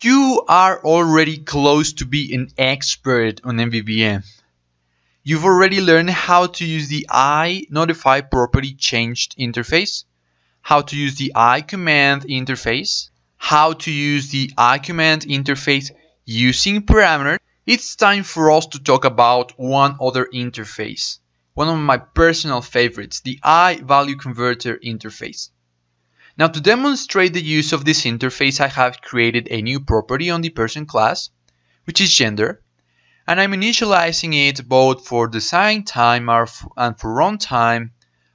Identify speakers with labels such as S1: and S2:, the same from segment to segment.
S1: You are already close to be an expert on MVVM. You've already learned how to use the I notify property changed interface, how to use the I command interface, how to use the I command interface using parameters. It's time for us to talk about one other interface, one of my personal favorites, the I value converter interface. Now to demonstrate the use of this interface I have created a new property on the person class which is gender and I'm initializing it both for design time and for runtime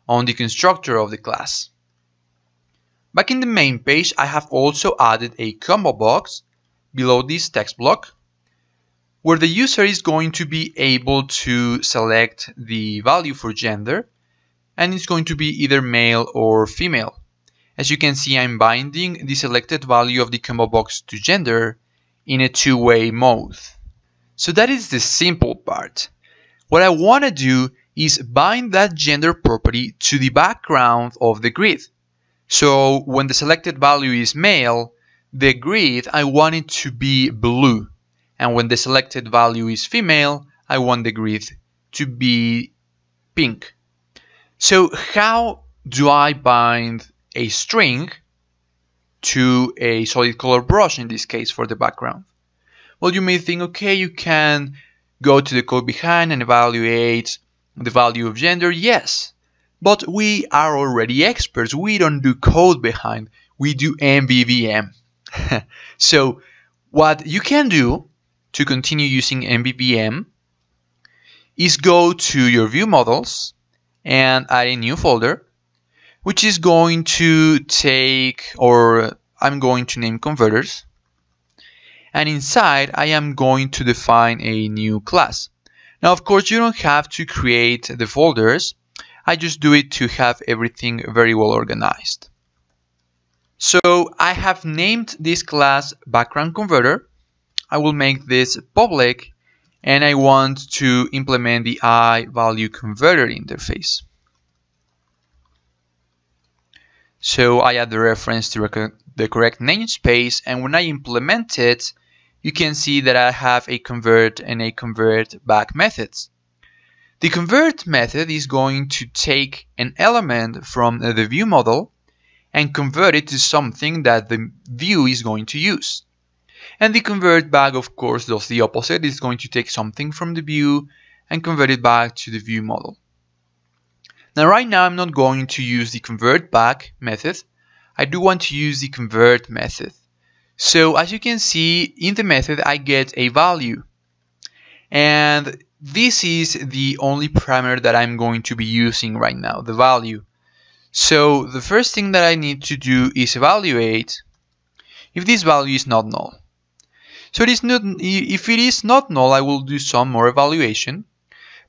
S1: on the constructor of the class. Back in the main page I have also added a combo box below this text block where the user is going to be able to select the value for gender and it's going to be either male or female. As you can see, I'm binding the selected value of the combo box to gender in a two-way mode. So that is the simple part. What I want to do is bind that gender property to the background of the grid. So when the selected value is male, the grid I want it to be blue. And when the selected value is female, I want the grid to be pink. So how do I bind a string to a solid color brush in this case for the background. Well, you may think, okay, you can go to the code behind and evaluate the value of gender. Yes, but we are already experts. We don't do code behind. We do MVVM. so what you can do to continue using MVVM is go to your view models and add a new folder which is going to take, or I'm going to name converters. And inside, I am going to define a new class. Now, of course, you don't have to create the folders. I just do it to have everything very well organized. So I have named this class background converter. I will make this public and I want to implement the I value converter interface. So I add the reference to the correct namespace and when I implement it, you can see that I have a convert and a convert back methods. The convert method is going to take an element from the view model and convert it to something that the view is going to use. And the convert back, of course, does the opposite. It's going to take something from the view and convert it back to the view model. Now right now I'm not going to use the convert back method. I do want to use the convert method. So as you can see in the method I get a value. And this is the only parameter that I'm going to be using right now, the value. So the first thing that I need to do is evaluate if this value is not null. So it is not, if it is not null, I will do some more evaluation.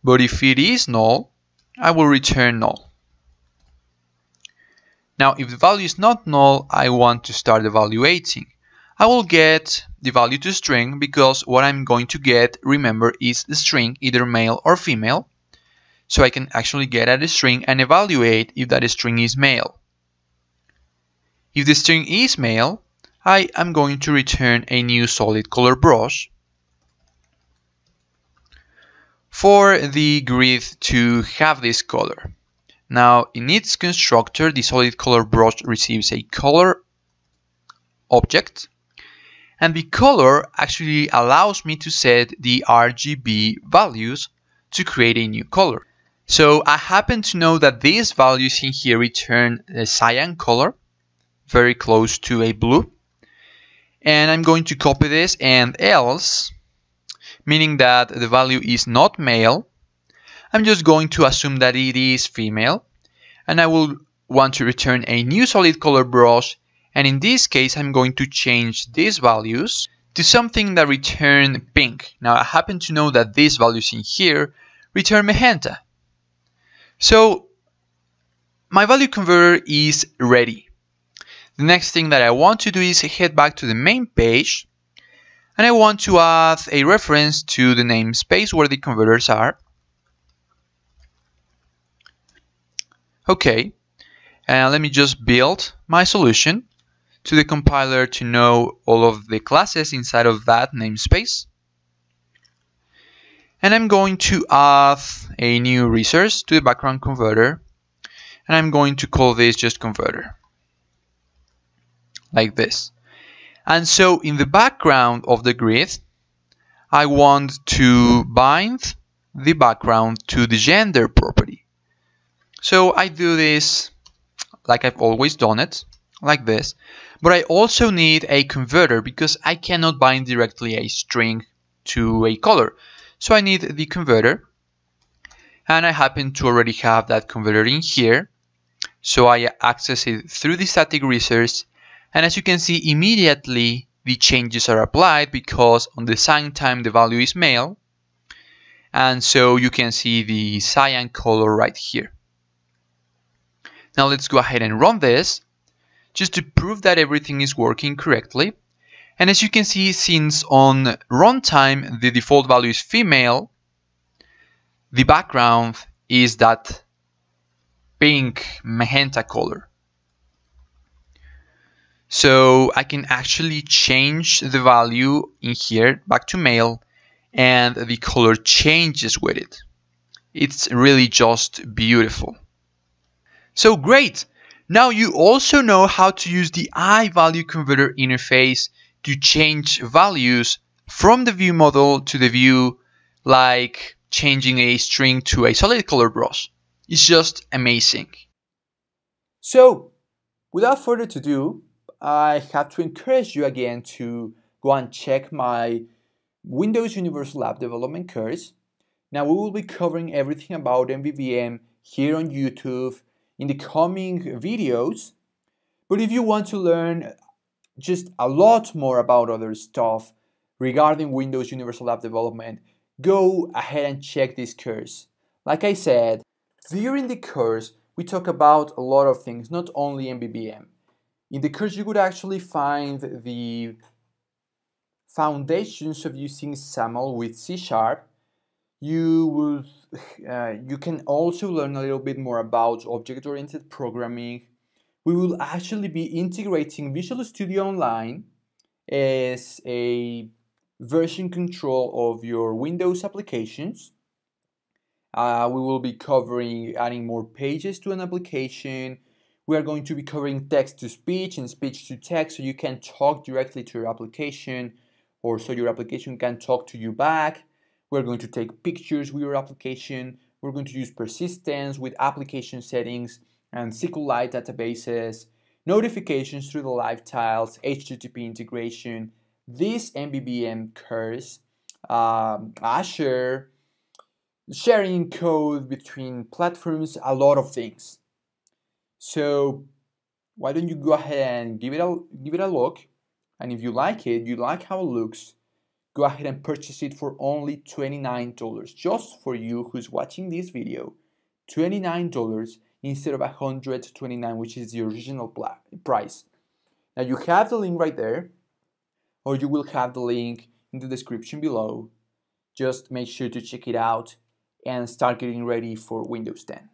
S1: But if it is null, I will return null. Now, if the value is not null, I want to start evaluating. I will get the value to string because what I'm going to get, remember, is the string, either male or female. So I can actually get at a string and evaluate if that string is male. If the string is male, I am going to return a new solid color brush for the grid to have this color. Now in its constructor the solid color brush receives a color object and the color actually allows me to set the RGB values to create a new color. So I happen to know that these values in here return a cyan color very close to a blue and I'm going to copy this and else meaning that the value is not male, I'm just going to assume that it is female and I will want to return a new solid color brush and in this case I'm going to change these values to something that return pink. Now I happen to know that these values in here return magenta. So my value converter is ready. The next thing that I want to do is head back to the main page and I want to add a reference to the namespace where the converters are. Okay, and let me just build my solution. to the compiler to know all of the classes inside of that namespace. And I'm going to add a new resource to the background converter. And I'm going to call this just converter. Like this. And so in the background of the grid, I want to bind the background to the gender property. So I do this like I've always done it, like this. But I also need a converter because I cannot bind directly a string to a color. So I need the converter. And I happen to already have that converter in here. So I access it through the static resource. And as you can see, immediately the changes are applied because on the sign time the value is male. And so you can see the cyan color right here. Now let's go ahead and run this just to prove that everything is working correctly. And as you can see, since on runtime the default value is female, the background is that pink magenta color. So I can actually change the value in here back to male and the color changes with it. It's really just beautiful. So great! Now you also know how to use the iValue converter interface to change values from the view model to the view like changing a string to a solid color brush. It's just amazing.
S2: So without further ado, I have to encourage you again to go and check my Windows Universal App Development course. Now we will be covering everything about MVVM here on YouTube in the coming videos. But if you want to learn just a lot more about other stuff regarding Windows Universal App Development, go ahead and check this course. Like I said, during the course, we talk about a lot of things, not only MVVM. In the course, you could actually find the foundations of using XAML with C Sharp, you will uh, you can also learn a little bit more about object-oriented programming. We will actually be integrating Visual Studio Online as a version control of your Windows applications. Uh, we will be covering adding more pages to an application. We are going to be covering text to speech and speech to text so you can talk directly to your application or so your application can talk to you back. We're going to take pictures with your application. We're going to use persistence with application settings and SQLite databases, notifications through the live tiles, HTTP integration, this MVVM course, um, Azure, sharing code between platforms, a lot of things. So why don't you go ahead and give it a give it a look and if you like it, you like how it looks, go ahead and purchase it for only $29 just for you who's watching this video. $29 instead of 129 which is the original price. Now you have the link right there or you will have the link in the description below. Just make sure to check it out and start getting ready for Windows 10.